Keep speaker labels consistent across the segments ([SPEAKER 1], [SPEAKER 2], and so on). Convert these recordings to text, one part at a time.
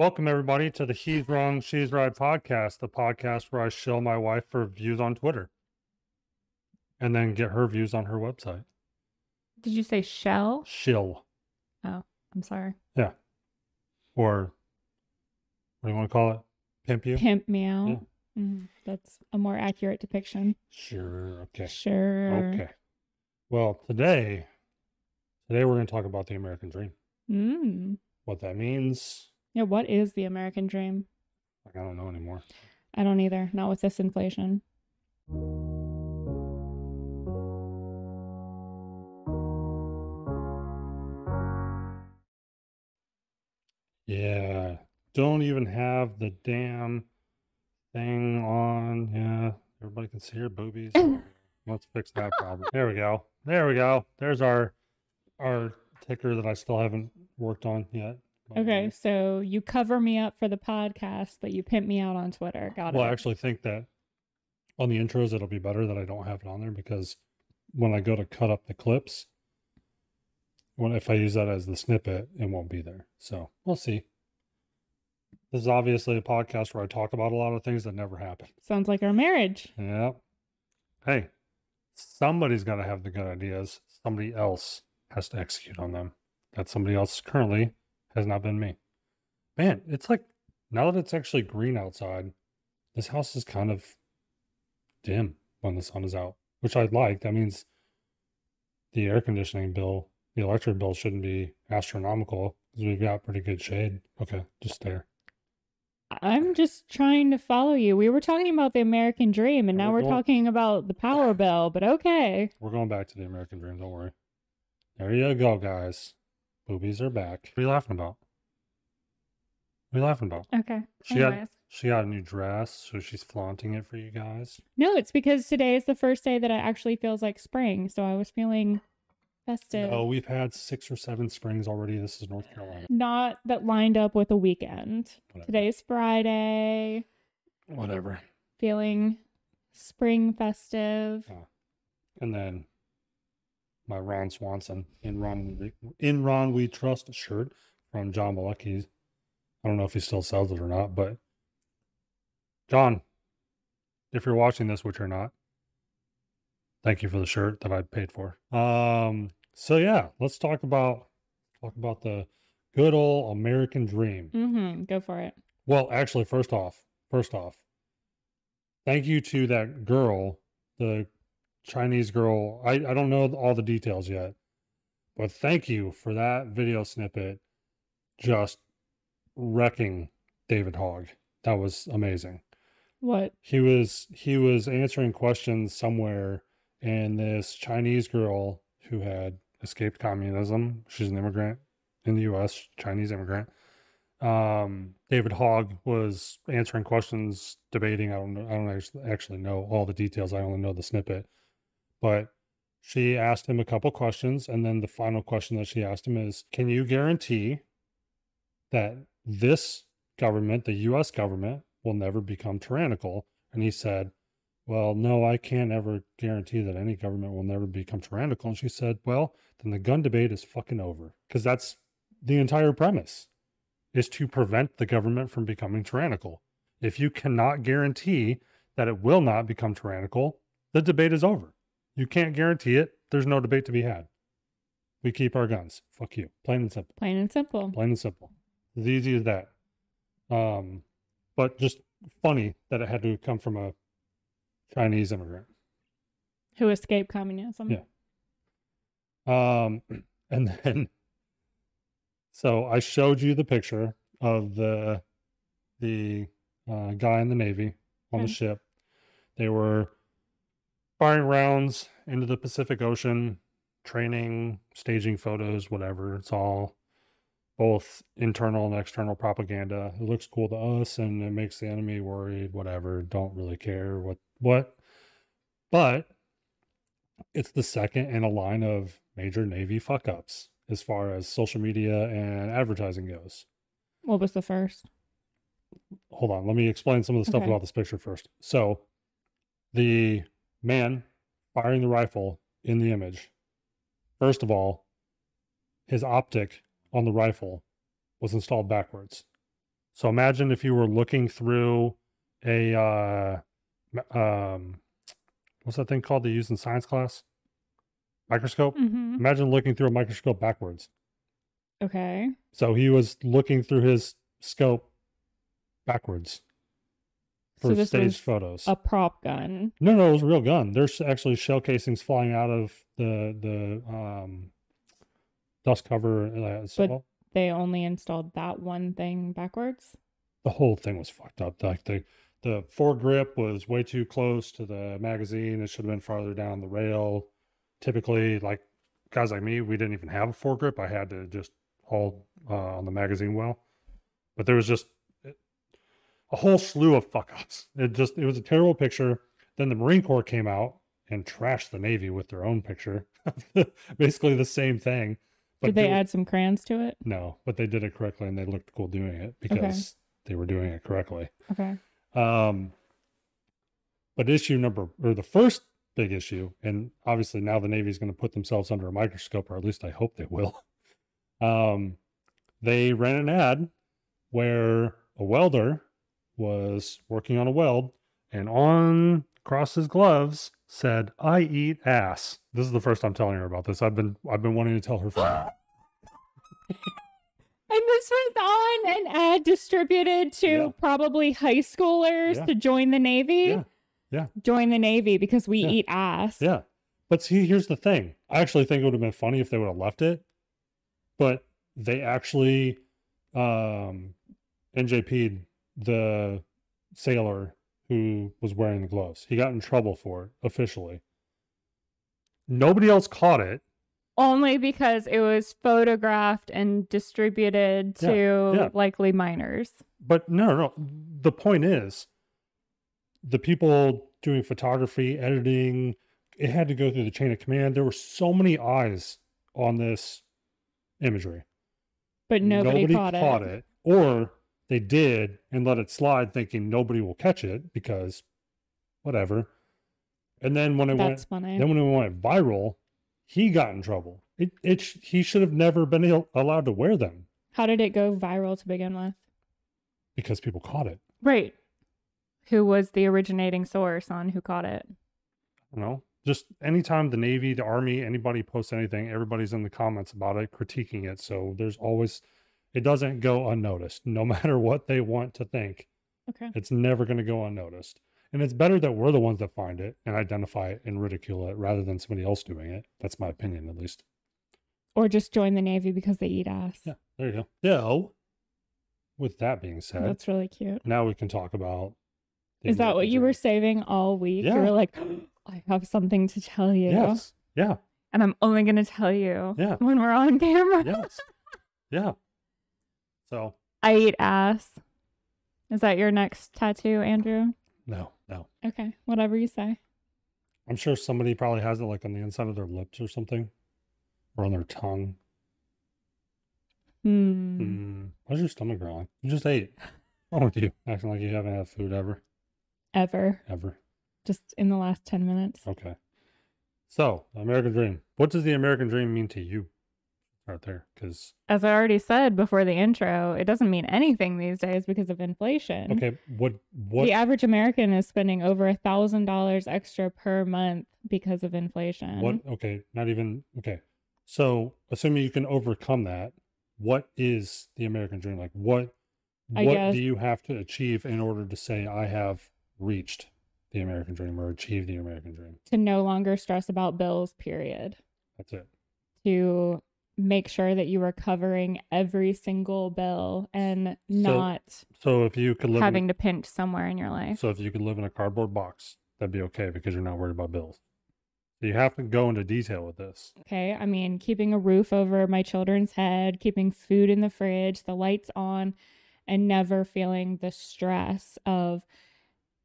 [SPEAKER 1] Welcome, everybody, to the He's Wrong, She's Right podcast, the podcast where I shill my wife for views on Twitter and then get her views on her website.
[SPEAKER 2] Did you say shell?
[SPEAKER 1] Shill.
[SPEAKER 2] Oh, I'm sorry. Yeah.
[SPEAKER 1] Or what do you want to call it? Pimp you?
[SPEAKER 2] Pimp me out. Mhm, That's a more accurate depiction.
[SPEAKER 1] Sure. Okay.
[SPEAKER 2] Sure.
[SPEAKER 1] Okay. Well, today, today we're going to talk about the American dream.
[SPEAKER 2] Mm.
[SPEAKER 1] What that means,
[SPEAKER 2] Yeah, what is the American dream?
[SPEAKER 1] like, I don't know anymore.
[SPEAKER 2] I don't either. Not with this inflation.
[SPEAKER 1] Yeah. Don't even have the damn thing on. Yeah. Everybody can see your boobies. Let's fix that problem. There we go. There we go. There's our our ticker that I still haven't worked on yet.
[SPEAKER 2] Okay, so you cover me up for the podcast, but you pimp me out on Twitter. Got it.
[SPEAKER 1] Well,
[SPEAKER 2] it.
[SPEAKER 1] I actually think that on the intros it'll be better that I don't have it on there because when I go to cut up the clips, when if I use that as the snippet, it won't be there. So we'll see. This is obviously a podcast where I talk about a lot of things that never happen.
[SPEAKER 2] Sounds like our marriage.
[SPEAKER 1] Yep. Hey, somebody's got to have the good ideas. Somebody else has to execute on them. That somebody else currently has not been me. Man, it's like now that it's actually green outside, this house is kind of dim when the sun is out, which I like. That means the air conditioning bill, the electric bill shouldn't be astronomical because we've got pretty good shade. Okay, just there.
[SPEAKER 2] I'm just trying to follow you. We were talking about the American dream, and
[SPEAKER 1] Yeah,
[SPEAKER 2] now
[SPEAKER 1] we're
[SPEAKER 2] we're
[SPEAKER 1] going-
[SPEAKER 2] talking about the power bill, but okay.
[SPEAKER 1] We're going back to the American dream. Don't worry. There you go, guys. Boobies are back. What are you laughing about? What are you laughing about?
[SPEAKER 2] Okay.
[SPEAKER 1] She got she got a new dress, so she's flaunting it for you guys.
[SPEAKER 2] No, it's because today is the first day that it actually feels like spring, so I was feeling festive.
[SPEAKER 1] Oh, we've had six or seven springs already. This is North Carolina.
[SPEAKER 2] Not that lined up with a weekend.
[SPEAKER 1] Whatever.
[SPEAKER 2] Today's Friday,
[SPEAKER 1] Whatever.
[SPEAKER 2] feeling spring festive. Yeah.
[SPEAKER 1] And then my Ron Swanson in Ron We- in Ron We Trust shirt from John Malecki's. I don't know if he still sells it or not, but John, if you're watching this, which you're not, thank you for the shirt that I paid for. Um, so yeah, let's talk about talk about the good old American dream.
[SPEAKER 2] Mm-hmm. Go for it.
[SPEAKER 1] Well, actually, first off, first off, thank you to that girl, the Chinese girl. I, I don't know all the details yet, but thank you for that video snippet just wrecking David Hogg. That was amazing.
[SPEAKER 2] What?
[SPEAKER 1] He was he was answering questions somewhere and this Chinese girl who had escaped communism, she's an immigrant in the US, Chinese immigrant. Um, David Hogg was answering questions, debating. I don't know. I don't actually, actually know all the details. I only know the snippet. But she asked him a couple questions, and then the final question that she asked him is, "Can you guarantee that this government, the U.S. government, will never become tyrannical?" And he said, "Well, no, I can't ever guarantee that any government will never become tyrannical." And she said, "Well, then the gun debate is fucking over because that's the entire premise." is to prevent the government from becoming tyrannical. If you cannot guarantee that it will not become tyrannical, the debate is over. You can't guarantee it. There's no debate to be had. We keep our guns. Fuck you. Plain and simple.
[SPEAKER 2] Plain and simple.
[SPEAKER 1] Plain and simple. As easy as that. Um, but just funny that it had to come from a Chinese immigrant.
[SPEAKER 2] Who escaped communism?
[SPEAKER 1] Yeah. Um, and then, so I showed you the picture of the the uh, guy in the Navy on the ship. They were firing rounds into the Pacific Ocean, training, staging photos, whatever. It's all both internal and external propaganda. It looks cool to us and it makes the enemy worried, whatever. Don't really care what what. But it's the second in a line of major Navy fuck ups as far as social media and advertising goes.
[SPEAKER 2] What was the first?
[SPEAKER 1] Hold on, let me explain some of the stuff
[SPEAKER 2] Okay.
[SPEAKER 1] about this picture first. So, the man firing the rifle in the image, first of all, his optic on the rifle was installed backwards. So imagine if you were looking through a uh, um, what's that thing called they use in science class? Microscope.
[SPEAKER 2] hmm
[SPEAKER 1] Imagine looking through a microscope backwards.
[SPEAKER 2] Okay.
[SPEAKER 1] So he was looking through his scope backwards for
[SPEAKER 2] this
[SPEAKER 1] staged photos.
[SPEAKER 2] a prop gun.
[SPEAKER 1] No, no, it was a real gun. There's actually shell casings flying out of the the um dust cover. Uh, so
[SPEAKER 2] But- They only installed that one thing backwards.
[SPEAKER 1] the whole thing was fucked up. Like the the foregrip was way too close to the magazine. It should have been farther down the rail. Typically, like guys like me, we didn't even have a foregrip. I had to just hold uh, on the magazine well. But there was just a whole slew of fuck ups. It just it was a terrible picture. Then the Marine Corps came out and trashed the Navy with their own picture. Basically the same thing.
[SPEAKER 2] Did they
[SPEAKER 1] do-
[SPEAKER 2] add some crayons to it?
[SPEAKER 1] No, but they did it correctly and they looked cool doing it because they were doing it correctly.
[SPEAKER 2] Okay.
[SPEAKER 1] Um, but issue number, or the first big issue, and obviously now the Navy is going to put themselves under a microscope, or at least I hope they will. Um, they ran an ad where a welder was working on a weld, and on across his gloves said, "I eat ass." This is the first I'm telling her about this. I've been I've been wanting to tell her for
[SPEAKER 2] And this was on an ad distributed to
[SPEAKER 1] Yeah.
[SPEAKER 2] probably high schoolers
[SPEAKER 1] Yeah.
[SPEAKER 2] to join the Navy.
[SPEAKER 1] Yeah. Yeah.
[SPEAKER 2] Join the Navy because we
[SPEAKER 1] Yeah.
[SPEAKER 2] eat ass.
[SPEAKER 1] Yeah. But see, here's the thing. I actually think it would have been funny if they would have left it. But they actually um NJP'd the sailor who was wearing the gloves. He got in trouble for it officially. Nobody else caught it.
[SPEAKER 2] Only because it was photographed and distributed to
[SPEAKER 1] yeah.
[SPEAKER 2] likely minors.
[SPEAKER 1] But no, no, no. The point is the people doing photography, editing, it had to go through the chain of command. There were so many eyes on this imagery.
[SPEAKER 2] But nobody, caught, it.
[SPEAKER 1] or they did and let it slide thinking nobody will catch it because whatever and then when it
[SPEAKER 2] That's
[SPEAKER 1] went
[SPEAKER 2] funny.
[SPEAKER 1] then when it went viral he got in trouble it, it he should have never been al- allowed to wear them
[SPEAKER 2] How did it go viral to begin with?
[SPEAKER 1] because people caught it
[SPEAKER 2] Right. Who was the originating source on who caught it?
[SPEAKER 1] you know just anytime the navy the army anybody posts anything everybody's in the comments about it critiquing it so there's always it doesn't go unnoticed no matter what they want to think
[SPEAKER 2] Okay.
[SPEAKER 1] It's never going to go unnoticed. And it's better that we're the ones that find it and identify it and ridicule it rather than somebody else doing it. That's my opinion, at least.
[SPEAKER 2] Or just join the Navy because they eat ass.
[SPEAKER 1] Yeah, there you go. So, with that being said,
[SPEAKER 2] That's really cute.
[SPEAKER 1] now we can talk about.
[SPEAKER 2] Is that what you were saving all week? You were like, I have something to tell you.
[SPEAKER 1] Yes. Yeah.
[SPEAKER 2] And I'm only going to tell you
[SPEAKER 1] Yeah.
[SPEAKER 2] when we're on camera.
[SPEAKER 1] Yes. yeah. So,
[SPEAKER 2] I eat ass. Is that your next tattoo, Andrew?
[SPEAKER 1] no, no.
[SPEAKER 2] Okay. Whatever you say.
[SPEAKER 1] I'm sure somebody probably has it like on the inside of their lips or something or on their tongue.
[SPEAKER 2] Hmm.
[SPEAKER 1] Mm. Why's your stomach growling? You just ate. What's wrong with you? Acting like you haven't had food ever.
[SPEAKER 2] Ever.
[SPEAKER 1] Ever.
[SPEAKER 2] Just in the last 10 minutes.
[SPEAKER 1] Okay. So, American Dream. What does the American Dream mean to you? Right there, because
[SPEAKER 2] As I already said before the intro, it doesn't mean anything these days because of inflation.
[SPEAKER 1] okay, what what?
[SPEAKER 2] The average American is spending over a thousand dollars extra per month because of inflation.
[SPEAKER 1] What? Okay, not even okay. So, assuming you can overcome that, what is the American Dream? Like, what
[SPEAKER 2] I
[SPEAKER 1] what
[SPEAKER 2] guess-
[SPEAKER 1] do you have to achieve in order to say I have reached the American Dream or achieved the American Dream?
[SPEAKER 2] To no longer stress about bills, period.
[SPEAKER 1] That's it.
[SPEAKER 2] To make sure that you are covering every single bill and not
[SPEAKER 1] So, if you could live,
[SPEAKER 2] having
[SPEAKER 1] in,
[SPEAKER 2] to pinch somewhere in your life.
[SPEAKER 1] so if you could live in a cardboard box, that'd be okay because you're not worried about bills. You have to go into detail with this.
[SPEAKER 2] Okay. I mean, keeping a roof over my children's head, keeping food in the fridge, the lights on, and never feeling the stress of,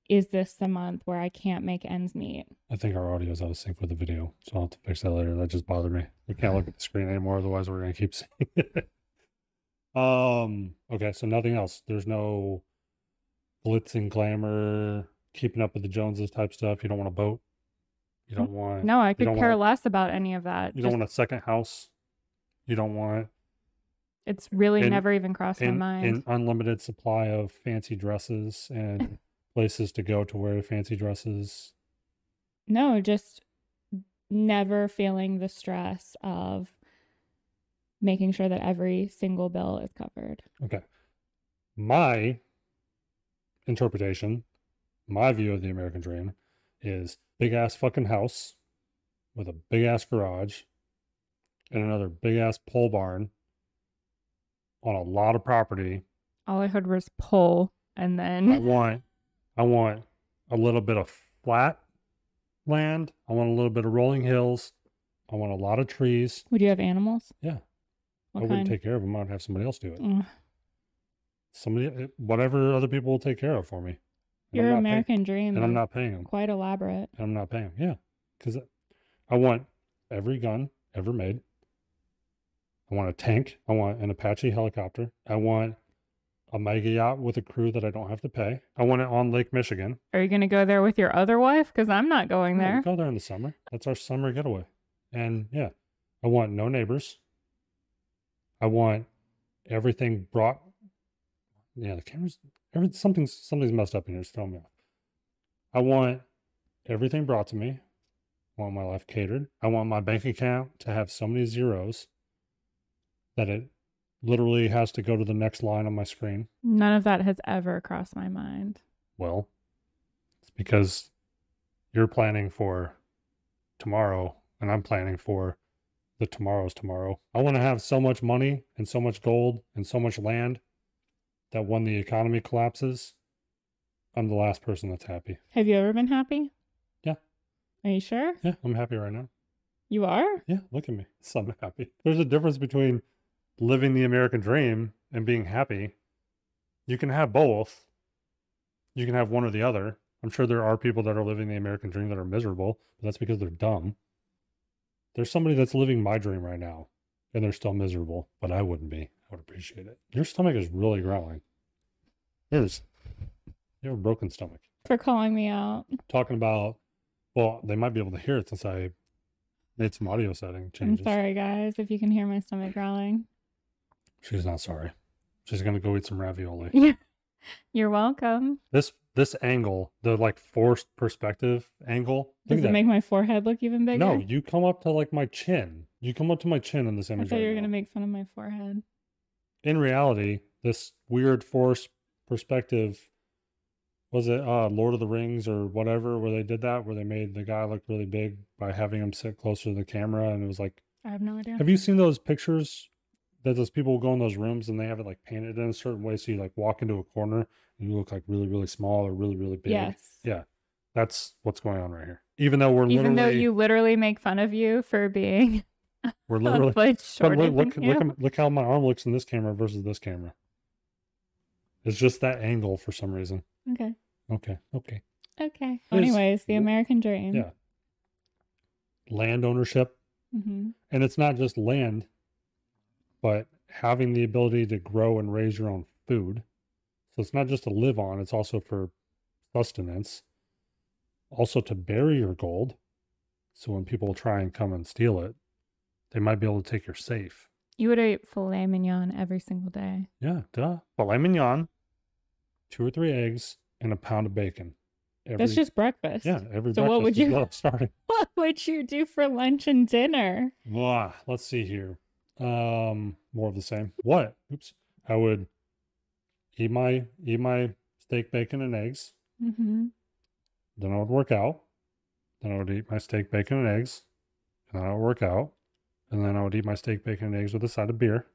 [SPEAKER 2] is this the month where I can't make ends meet?
[SPEAKER 1] I think our audio is out of sync with the video, so I'll have to fix that later. That just bothered me. We can't look at the screen anymore, otherwise we're gonna keep seeing it. um. Okay, so nothing else. There's no glitz and glamour, keeping up with the Joneses type stuff. You don't want a boat. You don't want.
[SPEAKER 2] No, I could care
[SPEAKER 1] wanna-
[SPEAKER 2] less about any of that.
[SPEAKER 1] You
[SPEAKER 2] Just-
[SPEAKER 1] don't want a second house. You don't want
[SPEAKER 2] It's really
[SPEAKER 1] And-
[SPEAKER 2] never even crossed
[SPEAKER 1] and,
[SPEAKER 2] my mind.
[SPEAKER 1] and unlimited supply of fancy dresses and places to go to wear fancy dresses.
[SPEAKER 2] no, just never feeling the stress of making sure that every single bill is covered.
[SPEAKER 1] Okay. My interpretation, my view of the American dream is big ass fucking house with a big ass garage and another big ass pole barn on a lot of property.
[SPEAKER 2] All I heard was pole and then I
[SPEAKER 1] want I want a little bit of flat land. I want a little bit of rolling hills. I want a lot of trees.
[SPEAKER 2] would you have animals?
[SPEAKER 1] Yeah.
[SPEAKER 2] What
[SPEAKER 1] I wouldn't
[SPEAKER 2] kind?
[SPEAKER 1] take care of them. I'd have somebody else do it.
[SPEAKER 2] Ugh.
[SPEAKER 1] Somebody, eh, whatever other people will take care of for me. And
[SPEAKER 2] Your
[SPEAKER 1] not paying-
[SPEAKER 2] American dream
[SPEAKER 1] and I'm not paying them.
[SPEAKER 2] quite elaborate.
[SPEAKER 1] And I'm not paying them. Yeah, because I want every gun ever made. I want a tank. I want an Apache helicopter. I want a mega yacht with a crew that I don't have to pay. I want it on Lake Michigan.
[SPEAKER 2] Are you going to go there with your other wife? Because I'm not going there.
[SPEAKER 1] go there in the summer. That's our summer getaway. And yeah, I want no neighbors. I want everything brought. Yeah, the cameras. Every something's something's messed up in here. It's throwing me off. I want everything brought to me. I want my life catered. I want my bank account to have so many zeros that it literally has to go to the next line on my screen.
[SPEAKER 2] None of that has ever crossed my mind.
[SPEAKER 1] Well, it's because you're planning for tomorrow and I'm planning for the tomorrow's tomorrow. I want to have so much money and so much gold and so much land that when the economy collapses, I'm the last person that's happy.
[SPEAKER 2] Have you ever been happy?
[SPEAKER 1] Yeah.
[SPEAKER 2] Are you sure?
[SPEAKER 1] Yeah, I'm happy right now.
[SPEAKER 2] You are?
[SPEAKER 1] Yeah, look at me. So I'm happy. There's a difference between living the American dream and being happy. You can have both. You can have one or the other. I'm sure there are people that are living the American dream that are miserable, but that's because they're dumb. There's somebody that's living my dream right now and they're still miserable, but I wouldn't be. I would appreciate it. Your stomach is really growling. It is. You have a broken stomach.
[SPEAKER 2] For calling me out.
[SPEAKER 1] Talking about, well, they might be able to hear it since I made some audio setting changes.
[SPEAKER 2] I'm sorry, guys, if you can hear my stomach growling.
[SPEAKER 1] She's not sorry. She's gonna go eat some ravioli.
[SPEAKER 2] Yeah. You're welcome.
[SPEAKER 1] This this angle, the like forced perspective angle.
[SPEAKER 2] Does it
[SPEAKER 1] at
[SPEAKER 2] make my forehead look even bigger?
[SPEAKER 1] No, you come up to like my chin. You come up to my chin in this image.
[SPEAKER 2] I thought you were going to make fun of my forehead.
[SPEAKER 1] In reality, this weird forced perspective was it uh Lord of the Rings or whatever where they did that where they made the guy look really big by having him sit closer to the camera and it was like
[SPEAKER 2] I have no idea.
[SPEAKER 1] have you seen those pictures that those people go in those rooms and they have it like painted in a certain way so you like walk into a corner and you look like really really small or really really big.
[SPEAKER 2] Yes.
[SPEAKER 1] yeah. That's what's going on right here. Even though we're
[SPEAKER 2] Even though you literally make fun of you for being
[SPEAKER 1] we're literally but look look, look, look how my arm looks in this camera versus this camera. It's just that angle for some reason.
[SPEAKER 2] Okay.
[SPEAKER 1] okay okay.
[SPEAKER 2] Okay. Anyways, the American dream.
[SPEAKER 1] yeah. Land ownership.
[SPEAKER 2] Hmm
[SPEAKER 1] and it's not just land but having the ability to grow and raise your own food so it's not just to live on it's also for sustenance also to bury your gold so when people try and come and steal it they might be able to take your safe
[SPEAKER 2] You would eat filet mignon every single day.
[SPEAKER 1] yeah duh filet mignon two or three eggs and a pound of bacon every,
[SPEAKER 2] That's just breakfast.
[SPEAKER 1] yeah every
[SPEAKER 2] So what would you-
[SPEAKER 1] I'm starting
[SPEAKER 2] What would you do for lunch and dinner?
[SPEAKER 1] Blah, let's see here. Um, more of the same. What? Oops. I would eat my eat my steak, bacon, and eggs.
[SPEAKER 2] Mm-hmm.
[SPEAKER 1] Then I would work out. Then I would eat my steak, bacon, and eggs. And then I would work out. And then I would eat my steak, bacon, and eggs with a side of beer.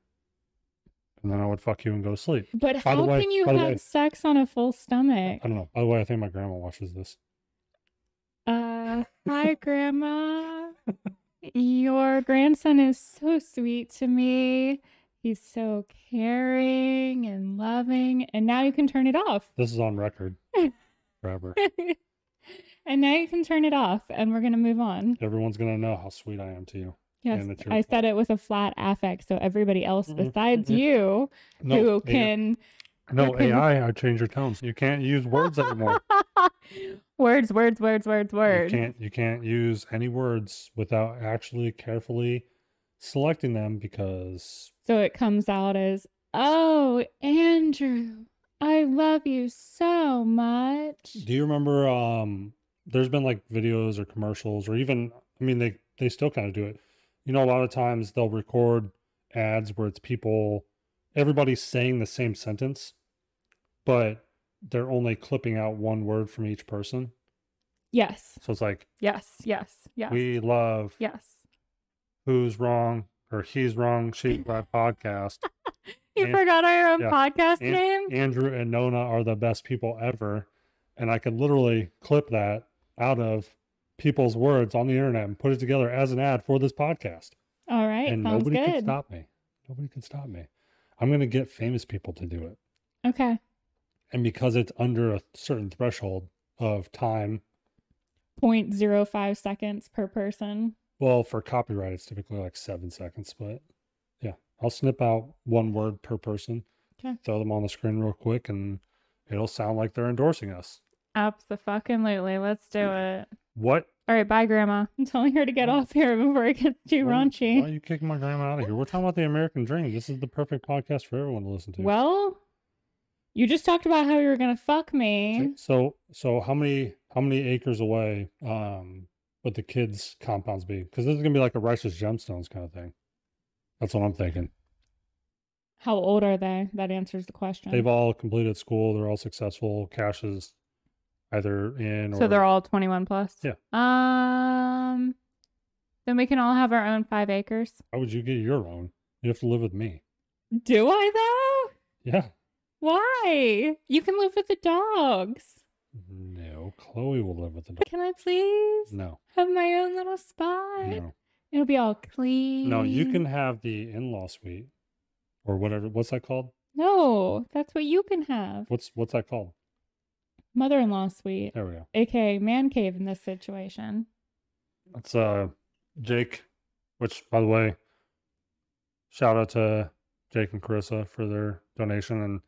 [SPEAKER 1] And then I would fuck you and go to sleep.
[SPEAKER 2] But
[SPEAKER 1] By
[SPEAKER 2] how
[SPEAKER 1] way-
[SPEAKER 2] can you have
[SPEAKER 1] way-
[SPEAKER 2] sex on a full stomach?
[SPEAKER 1] I don't know. By the way, I think my grandma watches this.
[SPEAKER 2] Uh, hi, Grandma. Your grandson is so sweet to me. He's so caring and loving. And now you can turn it off.
[SPEAKER 1] This is on record. Forever.
[SPEAKER 2] and now you can turn it off, and we're going to move on.
[SPEAKER 1] Everyone's gonna know how sweet I am to you.
[SPEAKER 2] Yes,
[SPEAKER 1] And
[SPEAKER 2] I
[SPEAKER 1] fault.
[SPEAKER 2] said it with a flat affect, so everybody else
[SPEAKER 1] Mhm,
[SPEAKER 2] besides
[SPEAKER 1] mhm.
[SPEAKER 2] you
[SPEAKER 1] No,
[SPEAKER 2] who
[SPEAKER 1] AI
[SPEAKER 2] can
[SPEAKER 1] no AI. I change your tones. You can't use words anymore.
[SPEAKER 2] words, words, words, words, words.
[SPEAKER 1] You can't you can't use any words without actually carefully selecting them because
[SPEAKER 2] So it comes out as, "Oh, Andrew, I love you so much."
[SPEAKER 1] Do you remember um there's been like videos or commercials or even I mean they they still kind of do it. You know a lot of times they'll record ads where it's people everybody's saying the same sentence but they're only clipping out one word from each person.
[SPEAKER 2] Yes.
[SPEAKER 1] So it's like
[SPEAKER 2] Yes. Yes. Yes.
[SPEAKER 1] we love
[SPEAKER 2] yes.
[SPEAKER 1] who's wrong or he's wrong, she's right podcast.
[SPEAKER 2] You
[SPEAKER 1] An-
[SPEAKER 2] forgot our own
[SPEAKER 1] yeah.
[SPEAKER 2] podcast
[SPEAKER 1] An-
[SPEAKER 2] name?
[SPEAKER 1] Andrew and Nona are the best people ever. And I could literally clip that out of people's words on the internet and put it together as an ad for this podcast.
[SPEAKER 2] All right.
[SPEAKER 1] and nobody can
[SPEAKER 2] good.
[SPEAKER 1] stop me. Nobody can stop me. I'm going to get famous people to do it.
[SPEAKER 2] Okay.
[SPEAKER 1] And because it's under a certain threshold of time,
[SPEAKER 2] 0.05 seconds per person.
[SPEAKER 1] well, for copyright, it's typically like seven seconds. But yeah, I'll snip out one word per person,
[SPEAKER 2] Okay.
[SPEAKER 1] throw them on the screen real quick, and it'll sound like they're endorsing us.
[SPEAKER 2] Absolutely. Let's do mm. it.
[SPEAKER 1] What?
[SPEAKER 2] All right. Bye, Grandma. I'm telling her to get off here before it gets too
[SPEAKER 1] Why,
[SPEAKER 2] raunchy.
[SPEAKER 1] why are you kicking my grandma out of here? We're talking about the American dream. This is the perfect podcast for everyone to listen to.
[SPEAKER 2] Well, you just talked about how you were going to fuck me.
[SPEAKER 1] So so how many how many acres away um would the kids' compounds be? Because this is gonna be like a righteous gemstones kind of thing. That's what I'm thinking.
[SPEAKER 2] How old are they? That answers the question.
[SPEAKER 1] They've all completed school. They're all successful. Cash is either in or
[SPEAKER 2] so they're all 21 plus?
[SPEAKER 1] Yeah.
[SPEAKER 2] Um, then we can all have our own five acres.
[SPEAKER 1] How would you get your own? You have to live with me.
[SPEAKER 2] Do I though?
[SPEAKER 1] Yeah.
[SPEAKER 2] Why? You can live with the dogs.
[SPEAKER 1] No, Chloe will live with the dog.
[SPEAKER 2] Can I please
[SPEAKER 1] No,
[SPEAKER 2] have my own little spot?
[SPEAKER 1] no,
[SPEAKER 2] It'll be all clean.
[SPEAKER 1] no. You can have the in-law suite or whatever. What's that called?
[SPEAKER 2] No, that's what you can have.
[SPEAKER 1] What's what's that called?
[SPEAKER 2] Mother-in-law suite,
[SPEAKER 1] There we go.
[SPEAKER 2] aka man cave in this situation.
[SPEAKER 1] That's uh Jake, which by the way, shout out to Jake and Carissa for their donation and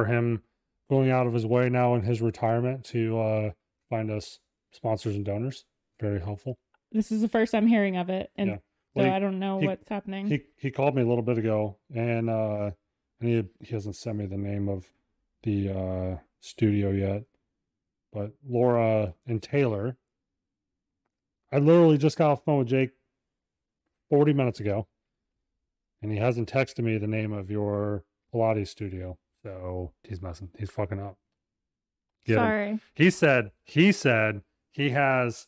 [SPEAKER 1] for him going out of his way now in his retirement to uh find us sponsors and donors. Very helpful.
[SPEAKER 2] This is the first I'm hearing of it, and
[SPEAKER 1] Yeah.
[SPEAKER 2] so
[SPEAKER 1] he-
[SPEAKER 2] I don't know
[SPEAKER 1] he-
[SPEAKER 2] what's happening.
[SPEAKER 1] He he called me a little bit ago and uh and he he hasn't sent me the name of the uh studio yet. But Laura and Taylor I literally just got off the phone with Jake 40 minutes ago. And he hasn't texted me the name of your Pilates studio. So he's messing. He's fucking up. Get him.
[SPEAKER 2] Sorry.
[SPEAKER 1] He said he said he has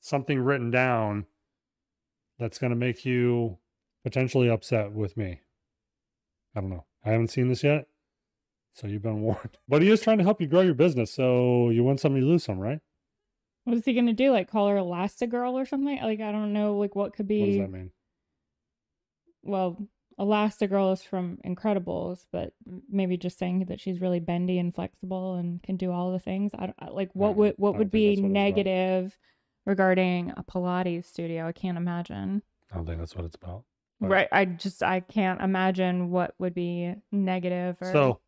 [SPEAKER 1] something written down that's going to make you potentially upset with me. I don't know. I haven't seen this yet. So you've been warned. But he is trying to help you grow your business. So you win some, you lose some, right?
[SPEAKER 2] What is he gonna do? Like call her Elastigirl or something? Like I don't know. Like what could be.
[SPEAKER 1] What does that mean?
[SPEAKER 2] Well, Elastigirl is from Incredibles, but maybe just saying that she's really bendy and flexible and can do all the things. I don't like. What would what would be
[SPEAKER 1] what
[SPEAKER 2] negative regarding a Pilates studio? I can't imagine.
[SPEAKER 1] I don't think that's what it's about. Right.
[SPEAKER 2] Right. I just I can't imagine what would be negative or
[SPEAKER 1] So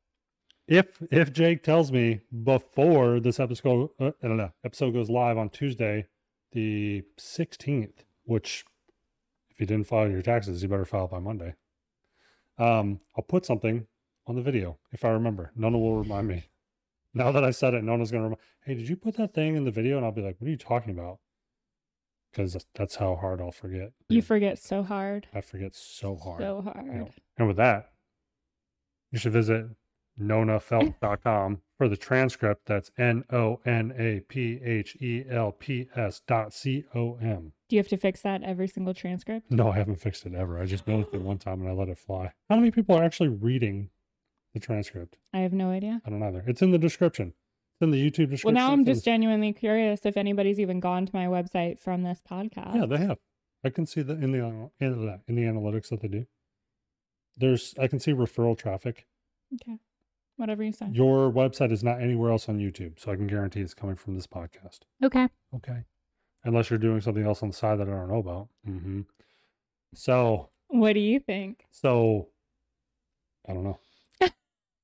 [SPEAKER 1] if if Jake tells me before this episode uh, I don't know, episode goes live on Tuesday, the 16th, which if you didn't file your taxes, you better file by Monday. Um, I'll put something on the video if I remember. Nona will remind me. Now that I said it, Nona's gonna remind. Hey, did you put that thing in the video? And I'll be like, "What are you talking about?" Because that's how hard I'll forget.
[SPEAKER 2] you forget so hard.
[SPEAKER 1] I forget so hard.
[SPEAKER 2] So hard.
[SPEAKER 1] And with that, you should visit nonaphelps.com for the transcript. That's N O N A P H E L P S dot C O M.
[SPEAKER 2] Do you have to fix that every single transcript?
[SPEAKER 1] No, I haven't fixed it ever. I just noticed it one time and I let it fly. How many people are actually reading the transcript?
[SPEAKER 2] I have no idea.
[SPEAKER 1] I don't either. It's in the description. It's in the YouTube description.
[SPEAKER 2] Well, now I'm just genuinely curious if anybody's even gone to my website from this podcast.
[SPEAKER 1] yeah, they have. I can see that in the in the, in the analytics that they do. There's I can see referral traffic.
[SPEAKER 2] Okay. Whatever you say.
[SPEAKER 1] Your website is not anywhere else on YouTube, so I can guarantee it's coming from this podcast.
[SPEAKER 2] Okay.
[SPEAKER 1] Okay. Unless you're doing something else on the side that I don't know about. Mm-hmm. So,
[SPEAKER 2] What do you think?
[SPEAKER 1] so I don't know.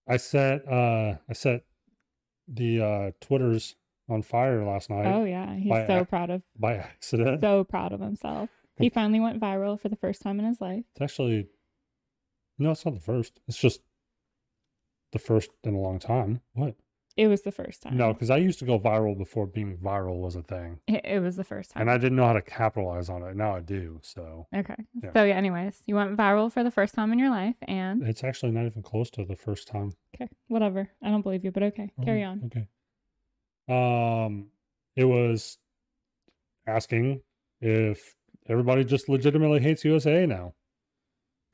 [SPEAKER 1] I set uh I set the uh Twitters on fire last night
[SPEAKER 2] Oh yeah, he's so
[SPEAKER 1] ac-
[SPEAKER 2] proud of
[SPEAKER 1] by accident.
[SPEAKER 2] so proud of himself. He finally went viral for the first time in his life.
[SPEAKER 1] It's actually No, it's not the first. It's just the first in a long time. What?
[SPEAKER 2] It was the first time.
[SPEAKER 1] No, because I used to go viral before being viral was a thing,
[SPEAKER 2] It, it was the first time.
[SPEAKER 1] and I didn't know how to capitalize on it. Now I do. So
[SPEAKER 2] okay.
[SPEAKER 1] Yeah.
[SPEAKER 2] So yeah, anyways, you went viral for the first time in your life and
[SPEAKER 1] it's actually not even close to the first time.
[SPEAKER 2] okay, whatever. I don't believe you, but okay. Carry
[SPEAKER 1] Oh,
[SPEAKER 2] on.
[SPEAKER 1] Okay. Um, it was asking if everybody just legitimately hates USAA now,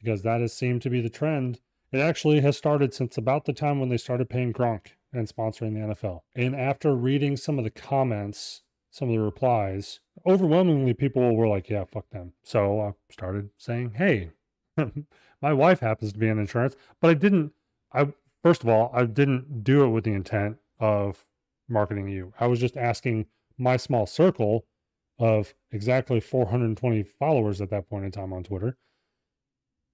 [SPEAKER 1] because that has seemed to be the trend. It actually has started since about the time when they started paying Gronk and sponsoring the NFL. And after reading some of the comments, some of the replies, overwhelmingly people were like, "Yeah, fuck them." So I started saying, "Hey, my wife happens to be in insurance, but I didn't. I first of all, I didn't do it with the intent of marketing you. I was just asking my small circle of exactly 420 followers at that point in time on Twitter.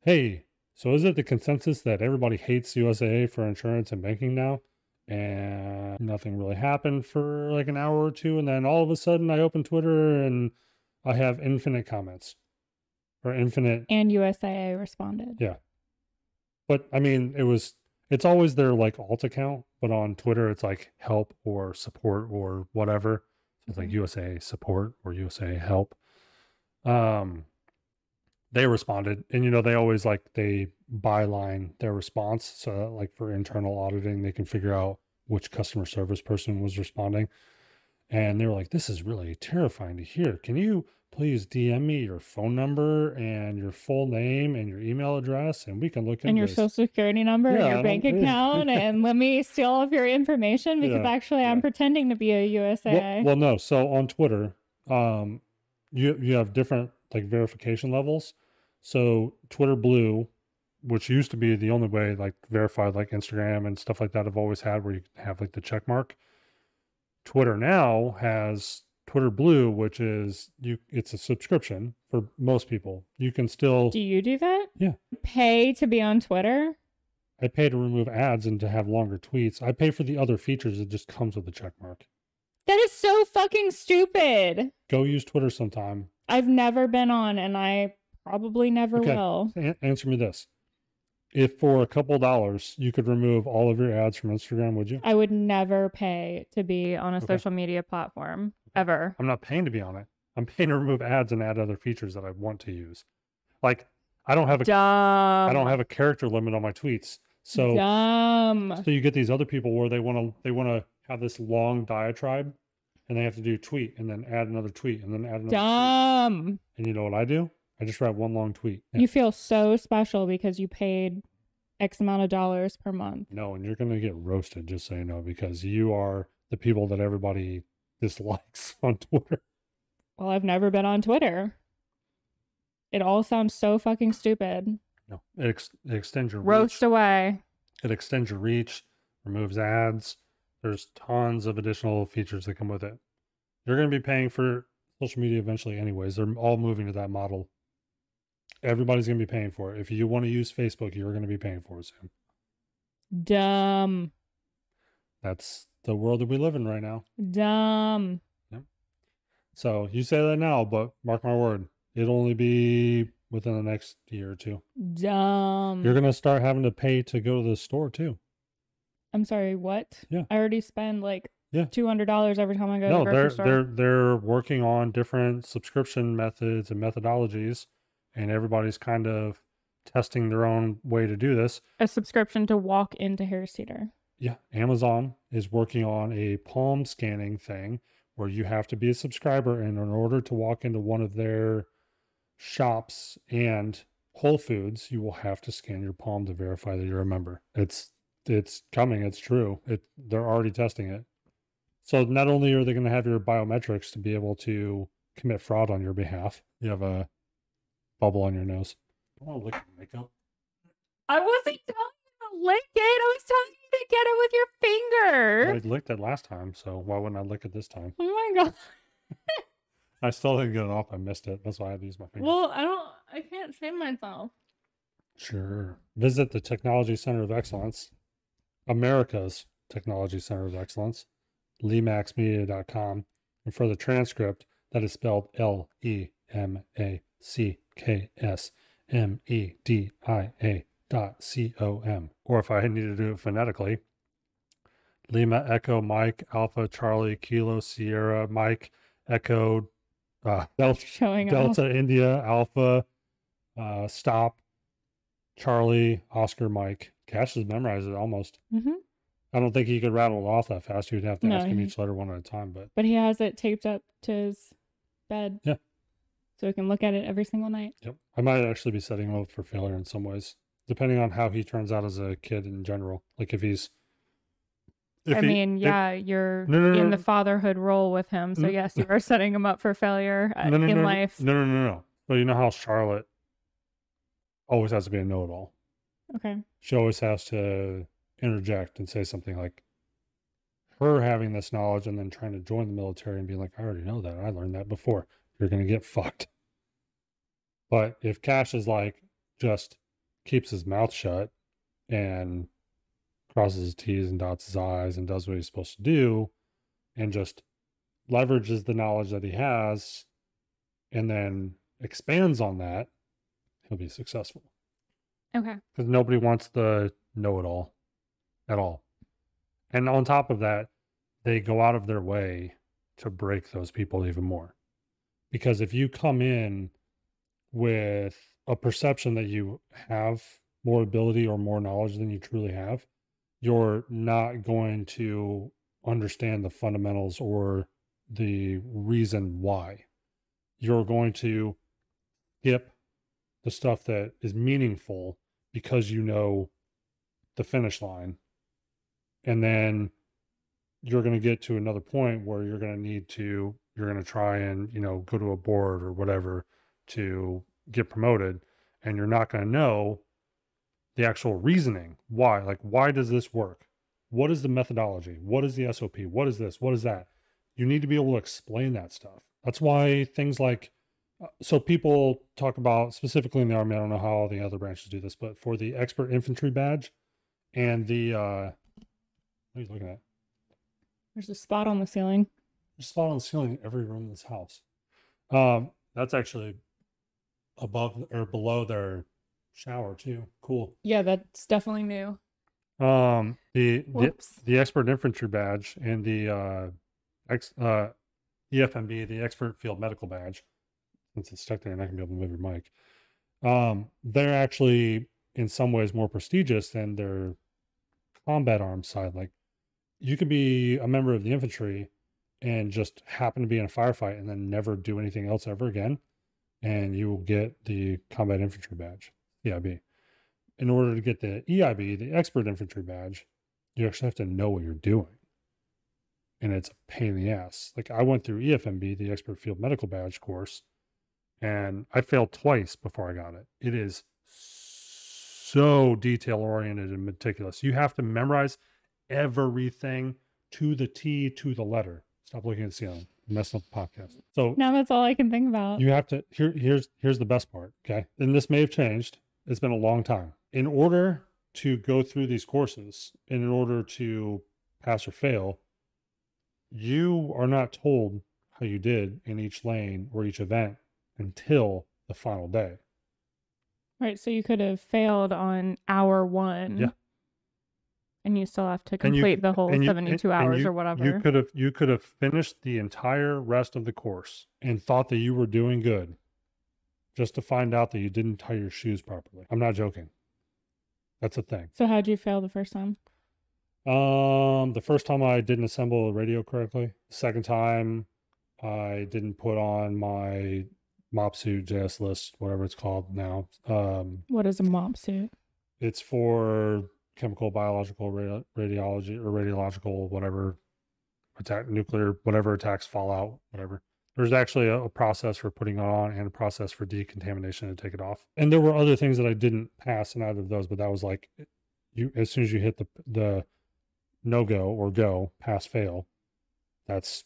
[SPEAKER 1] Hey, so is it the consensus that everybody hates USAA for insurance and banking now? And nothing really happened for like an hour or two. And then all of a sudden I open Twitter and I have infinite comments or infinite
[SPEAKER 2] And USAA responded.
[SPEAKER 1] Yeah. But I mean, it was it's always their like alt account, but on Twitter it's like help or support or whatever. So it's like
[SPEAKER 2] Mhm.
[SPEAKER 1] USAA support or USAA help. Um they responded and you know they always like they byline their response so that, like for internal auditing they can figure out which customer service person was responding and they were like this is really terrifying to hear can you please dm me your phone number and your full name and your email address and we can look
[SPEAKER 2] And your
[SPEAKER 1] this."
[SPEAKER 2] social security number
[SPEAKER 1] Yeah,
[SPEAKER 2] and your bank account, and let me steal all of your information because
[SPEAKER 1] Yeah,
[SPEAKER 2] actually I'm pretending to be a USAA.
[SPEAKER 1] Well, well, no. So on Twitter, um, you you have different like verification levels. So Twitter Blue, which used to be the only way like verified like Instagram and stuff like that, have always had where you have like the check mark. Twitter now has Twitter Blue, which is you. It's a subscription for most people. You can still.
[SPEAKER 2] do you do that?
[SPEAKER 1] Yeah.
[SPEAKER 2] Pay to be on Twitter?
[SPEAKER 1] I pay to remove ads and to have longer tweets. I pay for the other features. It just comes with the check mark.
[SPEAKER 2] That is so fucking stupid.
[SPEAKER 1] Go use Twitter sometime.
[SPEAKER 2] I've never been on and I probably never
[SPEAKER 1] Okay.
[SPEAKER 2] will.
[SPEAKER 1] An- answer me this: If for a couple dollars you could remove all of your ads from Instagram, would you?
[SPEAKER 2] I would never pay to be on a
[SPEAKER 1] Okay.
[SPEAKER 2] social media platform ever.
[SPEAKER 1] I'm not paying to be on it. I'm paying to remove ads and add other features that I want to use. Like I don't have a
[SPEAKER 2] Dumb.
[SPEAKER 1] I don't have a character limit on my tweets. So
[SPEAKER 2] dumb.
[SPEAKER 1] so you get these other people where they want to they want to have this long diatribe and they have to do tweet and then add another tweet and then add another tweet.
[SPEAKER 2] Dumb.
[SPEAKER 1] And you know what I do? I just write one long tweet.
[SPEAKER 2] You feel so special because you paid X amount of dollars per month.
[SPEAKER 1] No, and you're going to get roasted, just so you know, because you are the people that everybody dislikes on Twitter.
[SPEAKER 2] Well, I've never been on Twitter. It all sounds so fucking stupid.
[SPEAKER 1] No, it, ex- it extends your
[SPEAKER 2] Roast
[SPEAKER 1] reach.
[SPEAKER 2] away.
[SPEAKER 1] It extends your reach, removes ads. There's tons of additional features that come with it. You're going to be paying for social media eventually, anyways. They're all moving to that model. Everybody's going to be paying for it. If you want to use Facebook, you're going to be paying for it soon.
[SPEAKER 2] Dumb.
[SPEAKER 1] That's the world that we live in right now.
[SPEAKER 2] Dumb.
[SPEAKER 1] So you say that now, but mark my word, it'll only be within the next year or two.
[SPEAKER 2] Dumb.
[SPEAKER 1] You're gonna start having to pay to go to the store too.
[SPEAKER 2] I'm sorry, what?
[SPEAKER 1] Yeah.
[SPEAKER 2] I already spend like
[SPEAKER 1] Yeah.
[SPEAKER 2] two hundred dollars every time I go to
[SPEAKER 1] No,
[SPEAKER 2] the grocery
[SPEAKER 1] they're
[SPEAKER 2] store.
[SPEAKER 1] they're they're working on different subscription methods and methodologies, and everybody's kind of testing their own way to do this.
[SPEAKER 2] A subscription to walk into Harris Teeter.
[SPEAKER 1] Yeah, Amazon is working on a palm scanning thing where you have to be a subscriber, and in order to walk into one of their shops and Whole Foods, you will have to scan your palm to verify that you're a member. It's it's coming. It's true. It they're already testing it. So not only are they going to have your biometrics to be able to commit fraud on your behalf, you have a bubble on your nose. I want to lick your makeup.
[SPEAKER 2] I wasn't telling you to lick it. I was telling you to get it with your finger.
[SPEAKER 1] I licked it last time, so why wouldn't I lick it this time?
[SPEAKER 2] Oh my god.
[SPEAKER 1] I still didn't get it off. I missed it. That's why I had to use my finger.
[SPEAKER 2] Well, I don't. I can't save myself.
[SPEAKER 1] Sure. Visit the Technology Center of Excellence, America's Technology Center of Excellence, lemacksmedia.com. And for the transcript, that is spelled L E M A C K S M E D I A dot c o m. Or if I need to do it phonetically, Lima Echo Mike Alpha Charlie Kilo Sierra Mike Echo uh, Delta
[SPEAKER 2] Showing.
[SPEAKER 1] Delta India Alpha uh, Stop Charlie Oscar Mike. Cash has memorized it almost.
[SPEAKER 2] hmm
[SPEAKER 1] I don't think he could rattle it off that fast. You'd have to
[SPEAKER 2] No,
[SPEAKER 1] ask him
[SPEAKER 2] he-
[SPEAKER 1] each letter one at a time. But
[SPEAKER 2] But he has it taped up to his bed.
[SPEAKER 1] Yeah.
[SPEAKER 2] So he can look at it every single night.
[SPEAKER 1] yep, I might actually be setting him up for failure in some ways, depending on how he turns out as a kid in general. Like if he's, if
[SPEAKER 2] I
[SPEAKER 1] he-
[SPEAKER 2] mean,
[SPEAKER 1] if-
[SPEAKER 2] yeah, you're
[SPEAKER 1] No, no, no,
[SPEAKER 2] in the fatherhood role with him. So yes, you are setting him up for failure uh, in life.
[SPEAKER 1] No, no, no, no. But you know how Charlotte always has to be a know-it-all.
[SPEAKER 2] Okay.
[SPEAKER 1] she always has to interject and say something like her having this knowledge and then trying to join the military and being like, I already know that. I learned that before. You're going to get fucked. But if Cash is like, just keeps his mouth shut and crosses his T's and dots his I's and does what he's supposed to do and just leverages the knowledge that he has and then expands on that, he'll be successful
[SPEAKER 2] Okay.
[SPEAKER 1] because nobody wants the know it all at all. And on top of that, they go out of their way to break those people even more. Because if you come in with a perception that you have more ability or more knowledge than you truly have, you're not going to understand the fundamentals or the reason why. You're going to skip the stuff that is meaningful because you know the finish line. And then you're going to get to another point where you're going to need to, you're going to try and, you know, go to a board or whatever to get promoted. And you're not going to know the actual reasoning. Why? Like, why does this work? What is the methodology? What is the SOP? What is this? What is that? You need to be able to explain that stuff. That's why things like, uh, so people talk about specifically in the army. I don't know how all the other branches do this, but for the expert infantry badge and the uh, what are you looking at?
[SPEAKER 2] There's a spot on the ceiling.
[SPEAKER 1] There's a spot on the ceiling in every room in this house. Um, that's actually above or below their shower too. Cool.
[SPEAKER 2] Yeah, that's definitely new.
[SPEAKER 1] Um, the the, the expert infantry badge and the uh, ex uh, EFMB, the expert field medical badge. Since it's stuck there, and I can be able to move your mic. Um, they're actually in some ways more prestigious than their combat arms side. Like you could be a member of the infantry and just happen to be in a firefight and then never do anything else ever again, and you will get the combat infantry badge, EIB. In order to get the EIB, the expert infantry badge, you actually have to know what you're doing. And it's a pain in the ass. Like I went through EFMB, the expert field medical badge course, and I failed twice before I got it. It is so detail oriented and meticulous. You have to memorize everything to the T to the letter. Stop looking at the ceiling. Messing up the podcast. So
[SPEAKER 2] Now that's all I can think about.
[SPEAKER 1] you have to here here's here's the best part, okay? And this may have changed. It's been a long time. In order to go through these courses, and in order to pass or fail, you are not told how you did in each lane or each event until the final day.
[SPEAKER 2] Right. So you could have failed on hour one.
[SPEAKER 1] Yeah.
[SPEAKER 2] And you still have to
[SPEAKER 1] And you-
[SPEAKER 2] complete the whole
[SPEAKER 1] and you-
[SPEAKER 2] 72
[SPEAKER 1] and- and
[SPEAKER 2] hours
[SPEAKER 1] you-
[SPEAKER 2] or whatever.
[SPEAKER 1] You could have you could have finished the entire rest of the course and thought that you were doing good just to find out that you didn't tie your shoes properly. I'm not joking. That's a thing.
[SPEAKER 2] so how'd you fail the first time?
[SPEAKER 1] Um, the first time I didn't assemble a radio correctly. The second time I didn't put on my MOPP suit JSLIST, whatever it's called now. Um,
[SPEAKER 2] What is a MOPP suit?
[SPEAKER 1] it's for chemical, biological, ra- radiology, or radiological, whatever attack, nuclear, whatever attacks, fallout, whatever. There's actually a, a process for putting it on and a process for decontamination to take it off. And there were other things that I didn't pass in either of those, but that was like, eh, you as soon as you hit the the no go or go pass fail, that's